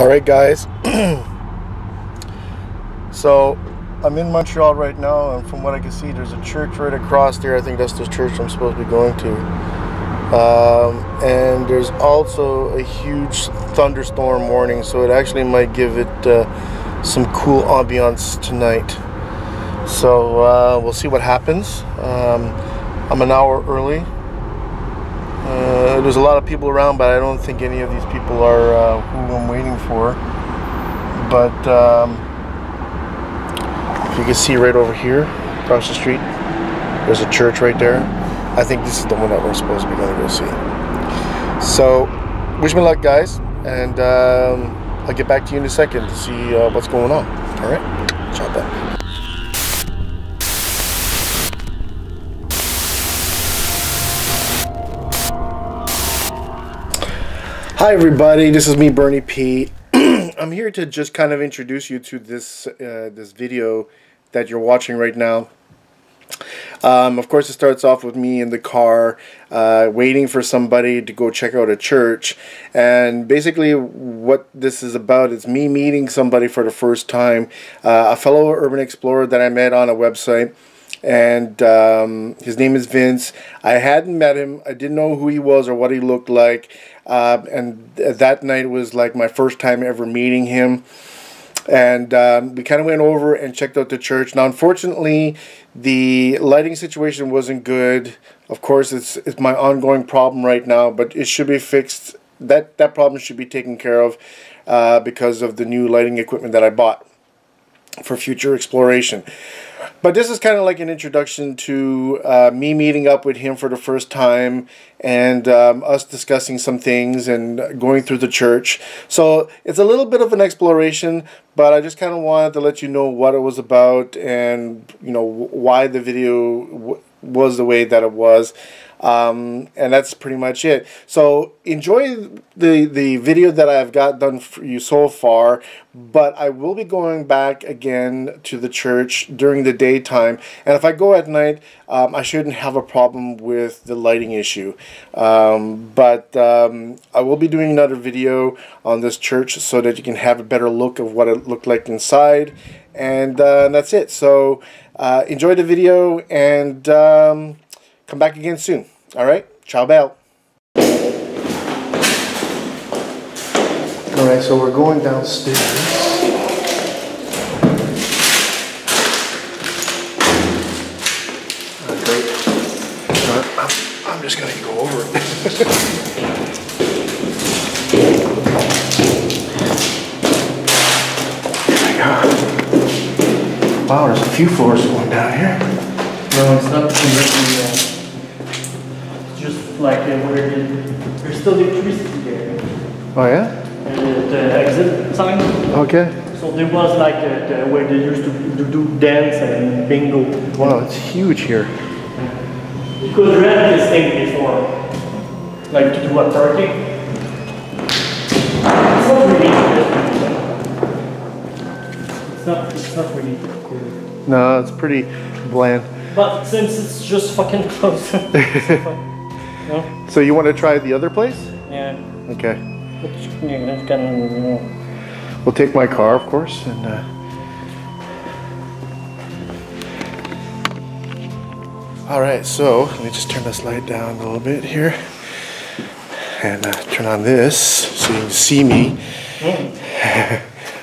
All right, guys. so I'm in Montreal right now, and from what I can see, there's a church right across there. I think that's the church I'm supposed to be going to. Um, and there's also a huge thunderstorm warning, so it actually might give it uh, some cool ambiance tonight. So uh, we'll see what happens. Um, I'm an hour early. Uh, there's a lot of people around, but I don't think any of these people are uh, who I'm waiting for. But um, if you can see right over here, across the street, there's a church right there. I think this is the one that we're supposed to be going to go see. So, wish me luck, guys, and um, I'll get back to you in a second to see uh, what's going on. All right, ciao then. Hi everybody, this is me Bernie P. I'm here to just kind of introduce you to this uh, this video that you're watching right now. Um, of course, it starts off with me in the car uh, waiting for somebody to go check out a church. And basically, what this is about is me meeting somebody for the first time, uh, a fellow urban explorer that I met on a website and um, his name is Vince. I hadn't met him. I didn't know who he was or what he looked like. Uh, and th that night was like my first time ever meeting him. And um, we kind of went over and checked out the church. Now, unfortunately, the lighting situation wasn't good. Of course, it's it's my ongoing problem right now, but it should be fixed. That that problem should be taken care of uh, because of the new lighting equipment that I bought for future exploration. But this is kind of like an introduction to uh, me meeting up with him for the first time and um, us discussing some things and going through the church. So it's a little bit of an exploration, but I just kind of wanted to let you know what it was about and you know why the video was the way that it was. Um, and that's pretty much it. So enjoy the, the video that I've got done for you so far, but I will be going back again to the church during the daytime. And if I go at night, um, I shouldn't have a problem with the lighting issue. Um, but um, I will be doing another video on this church so that you can have a better look of what it looked like inside. And uh, that's it. So uh, enjoy the video and um, come back again soon. All right, ciao bell. All right, so we're going downstairs. great. I'm just gonna go over it. Wow, there's a few floors going down here. No, it's not completely, uh, just like uh, where the, there's still electricity there. Oh yeah? And the, the exit sign. Okay. So there was like uh, the, where they used to, to do dance and bingo. Wow, it's huge here. You could rent this thing before, like to do a party. It's not really. It's not. It's not really cool. No, it's pretty bland. But since it's just fucking close. no? So you want to try the other place? Yeah. Okay. But you can, you know. We'll take my car, of course, and. Uh, all right, so let me just turn this light down a little bit here, and uh, turn on this so you can see me.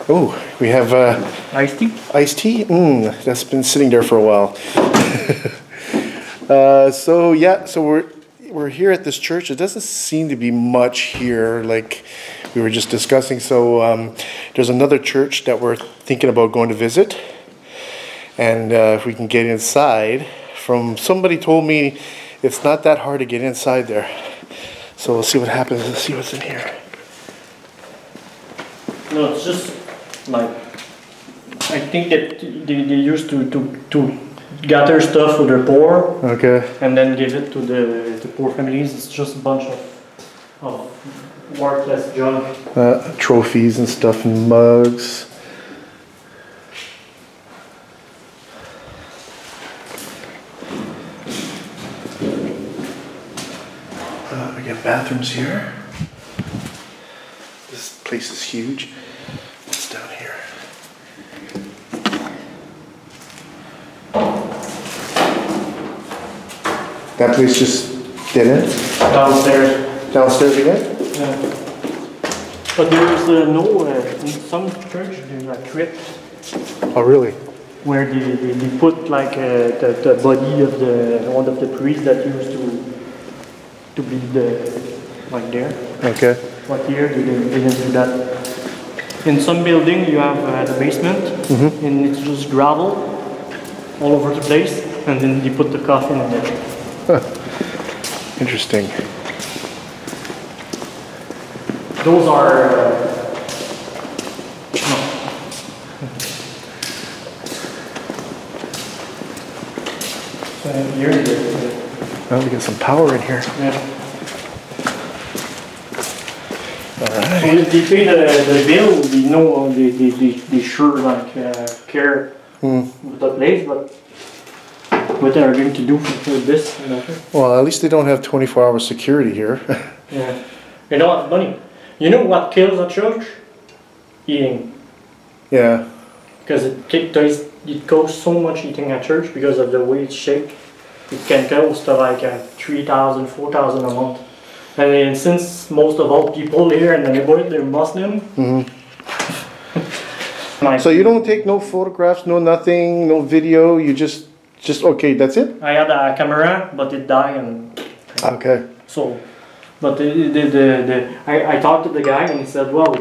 oh, we have uh, Iced tea? iced tea. Mmm, that's been sitting there for a while. uh, so yeah, so we're we're here at this church. It doesn't seem to be much here, like we were just discussing. So um, there's another church that we're thinking about going to visit, and uh, if we can get inside, from somebody told me it's not that hard to get inside there. So we'll see what happens. Let's see what's in here. No, it's just like I think that they, they used to, to, to gather stuff for the poor Okay. and then give it to the, the poor families. It's just a bunch of, of worthless junk. Uh, trophies and stuff and mugs. Uh, got bathrooms here. This place is huge. What's down here? That place just dead end? downstairs. Downstairs again? Yeah. But there is uh, no, uh, in some church, there's a crypt Oh, really? where they, they, they put like uh, the, the body of the one of the priests that used to to be the like there. Okay. But here they didn't, they didn't do that. In some building you have uh, the basement and it's just gravel all over the place and then they put the coffin in there. Interesting. Those are uh, no. So here it is. Well, we got some power in here. Yeah. So if they pay the, the bill, we know they, they, they, they sure like uh, care with the place, but what they are going to do for this, you know? Well, at least they don't have 24 hour security here. Yeah. You know what, Bunny? You know what kills a church? Eating. yeah. Because it, it, it costs so much eating at church because of the way it's shaped. It can cost uh, like uh, 3,000, 4,000 a month. And then since most of all people here in the neighborhood, they're Muslim. My- So you don't take no photographs, no nothing, no video. You just, just okay. That's it. I had a camera, but it died and Okay. so. But the, the, the, the I, I talked to the guy and he said, well,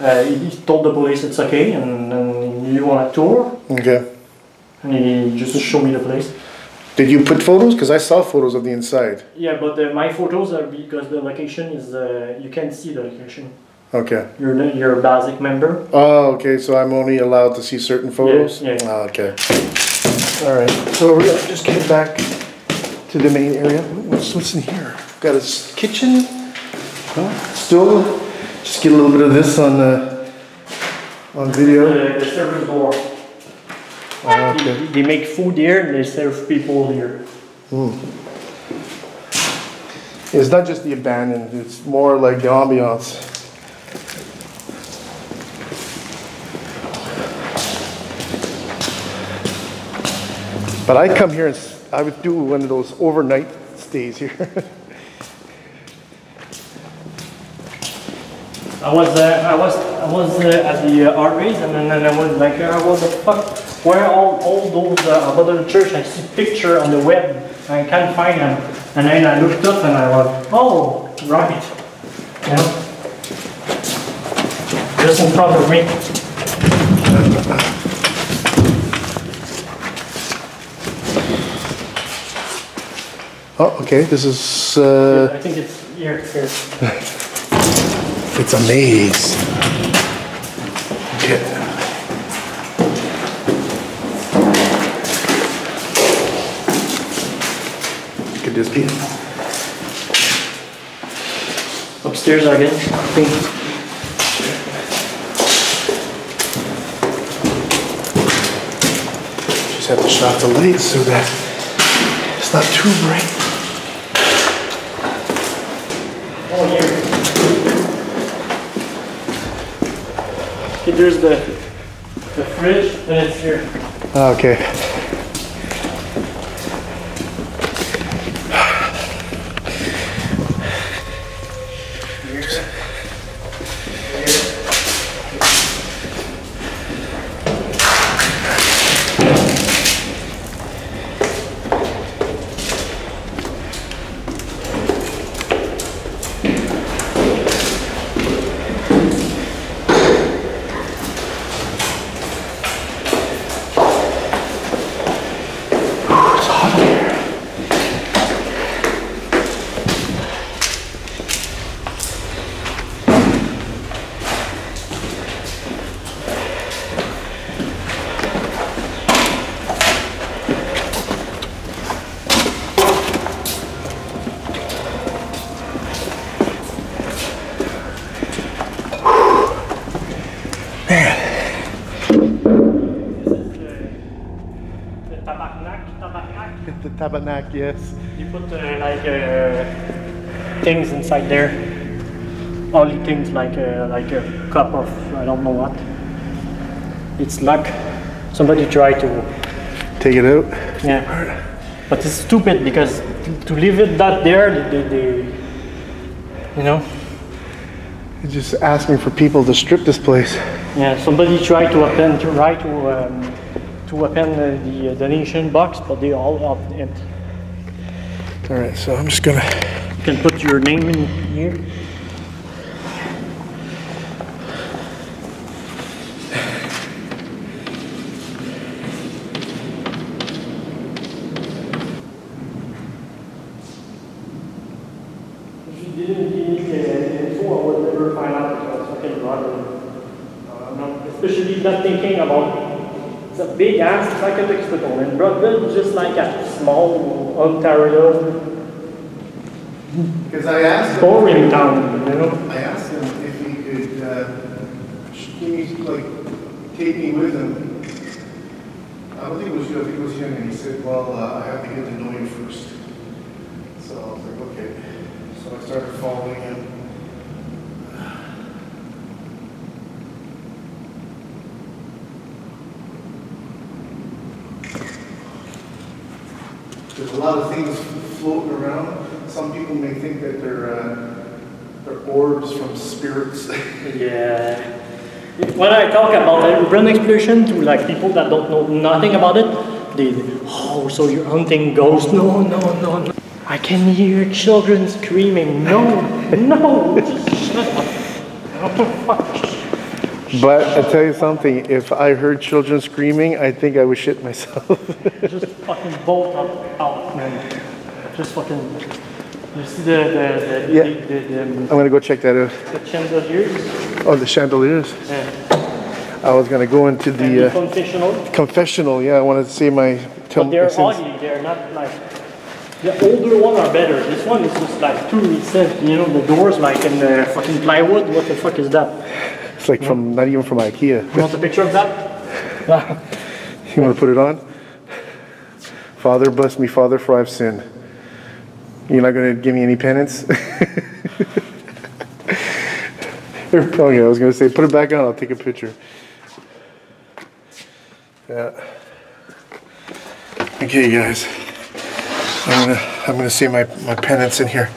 uh, he told the police it's okay and, and you want a tour? Okay. And he just showed me the place. Did you put photos? Because I saw photos of the inside. Yeah, but uh, my photos are because the location is uh, you can't see the location. Okay. You're you're a basic member. Oh, okay. So I'm only allowed to see certain photos. Yeah, yeah. Ah, okay. All right. So we're just get back to the main area. What's what's in here? Got a kitchen. Oh, stove. Just get a little bit of this on uh, on video. The, the service door. Ah, okay. They, they make food here and they serve people here. It's not just the abandoned. It's more like the ambiance. But I come here and I would do one of those overnight stays here. I was uh, I was I was uh, at the uh, art race and then, I was like uh, what the fuck where are all all those uh, about the church I see picture on the web and I can't find them. And then I looked up and I was oh right. You know? Just in front of me oh, okay. This is uh, I think it's here here it's a maze. Yeah. Could this be upstairs again I think Just have to shut the lights so that it's not too bright. oh here okay there's the the fridge and it's here ah, Okay. Yes. You put uh, like uh, things inside there. only things like a, like a cup of I don't know what. It's luck. Somebody tried to Take it out. yeah, but it's stupid because to leave it that there, they, they, you know, He's just asking for people to strip this place. yeah. Somebody tried to append to try to um, to append uh, the uh, donation box, but they all up empty. All right, so I'm just gonna. You can put your name in here. If you didn't give me the info, I would never find out that I was fucking rotten. Uh, no, especially not thinking about it's a big ass psychiatric hospital and Brockville, just like a small Ontario Because I asked boring town, you know. I asked him if he could uh, give me, like, take me with him. I don't think it was you, I think it was him, and he said, well, uh, I have to get to know you first. So I was like, okay. So I started following him. Lot of things floating around. Some people may think that they're, uh, they're orbs from spirits. Yeah. When I talk about urban exploration to like people that don't know nothing about it, they, oh, so you're hunting ghosts? No, no, no, no. I can hear children screaming. No, no, But I tell you something, if I heard children screaming, I think I would shit myself. Just fucking bolt up out, man. Just fucking. You see the the the, Yeah. the, the, the, I'm gonna go check that out. the chandeliers Oh, the chandeliers. and I was gonna go into the uh, confessional. confessional. Yeah, I wanted to see my. Tell But they're ugly. They're not like the older one are better. This one is just like too recent. You know, the doors like in the fucking plywood. What the fuck is that? It's like from not even from IKEA. You want a picture of that? You want to put it on? Father, bless me, Father, for I've sinned. You're not gonna give me any penance. okay, I was gonna say, put it back on. I'll take a picture. Yeah. Okay, guys. I'm gonna I'm gonna say my my penance in here.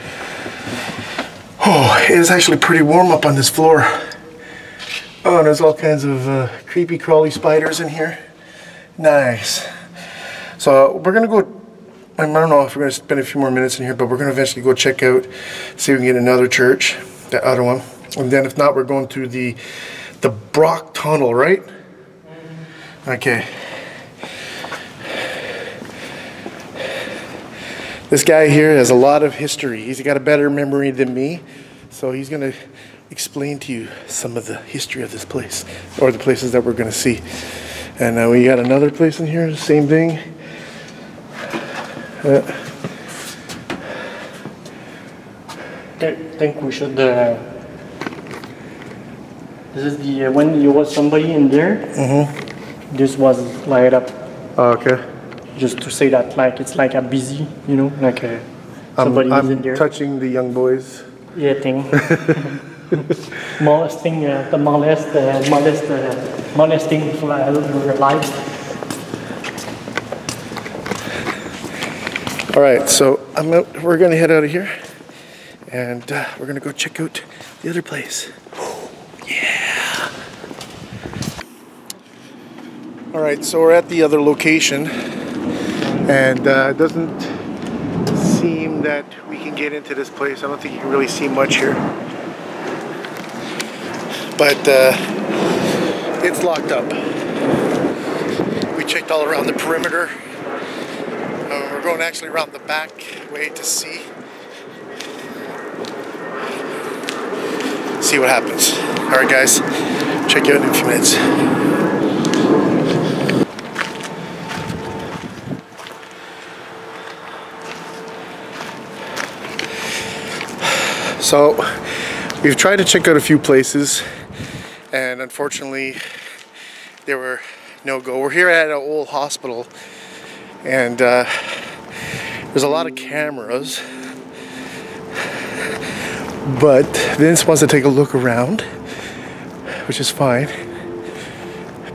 Oh, it is actually pretty warm up on this floor. Oh, and there's all kinds of uh, creepy crawly spiders in here. Nice. So we're gonna go. I don't know if we're gonna spend a few more minutes in here, but we're gonna eventually go check out, see if we can get another church, the other one, and then if not, we're going to the the Brock Tunnel, right? Okay. This guy here has a lot of history. He's got a better memory than me, so he's gonna explain to you some of the history of this place or the places that we're gonna see. And uh, we got another place in here, same thing. Uh, I think we should. Uh, this is the uh, when you was somebody in there. Mm-hmm. This was light up oh, okay. just to say that like it's like a busy, you know, like a I'm, somebody is in I'm there. touching the young boys. Yeah, thing. molesting, uh, the molest, uh, molest, uh, molesting uh, your life. All right, so I'm out, we're gonna head out of here, and uh, we're gonna go check out the other place. yeah. All right, so we're at the other location, and uh, it doesn't seem that we can get into this place. I don't think you can really see much here, but uh, it's locked up. We checked all around the perimeter. Uh, we're going actually around the back way to see. See what happens. All right, guys. Check you out in a few minutes. So, we've tried to check out a few places, unfortunately, there were no go. We're here at an old hospital and uh, there's a lot of cameras But Vince wants to take a look around, which is fine.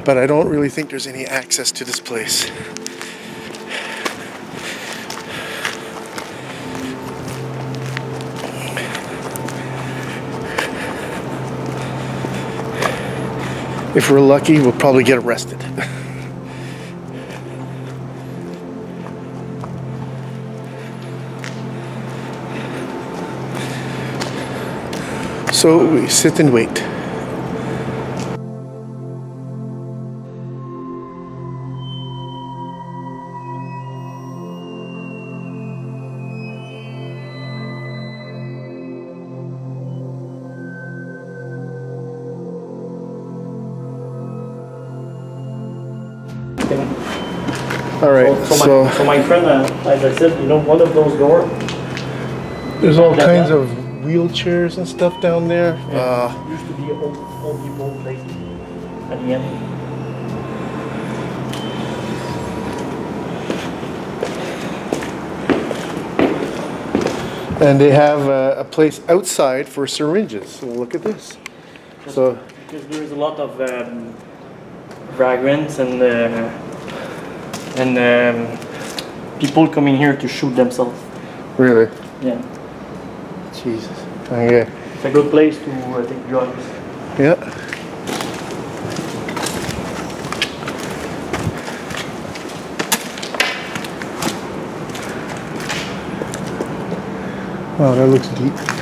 But I don't really think there's any access to this place. If we're lucky, we'll probably get arrested. so we sit and wait. All right, So, so, so my, so my friend, uh, as I said, you know, one of those doors there's all that- kinds of wheelchairs and stuff down there. Uh, used to be old, old people place at the end. and they have a, a place outside for syringes. So look at this. So Because there's a lot of um, vagrants and uh, and um, people coming here to shoot themselves. really, Yeah, Jesus. Okay. it's a good place to uh, take drugs. Yeah. Wow, that looks deep.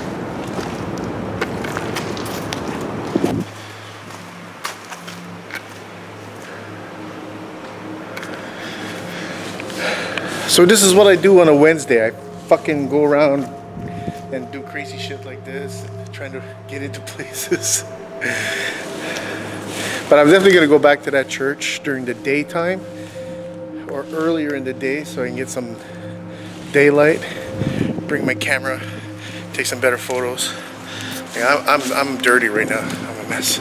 So this is what I do on a Wednesday. I fucking go around and do crazy shit like this, trying to get into places. but I'm definitely gonna go back to that church during the daytime or earlier in the day so I can get some daylight. Bring my camera, take some better photos. Yeah, I'm, I'm, I'm dirty right now. I'm a mess.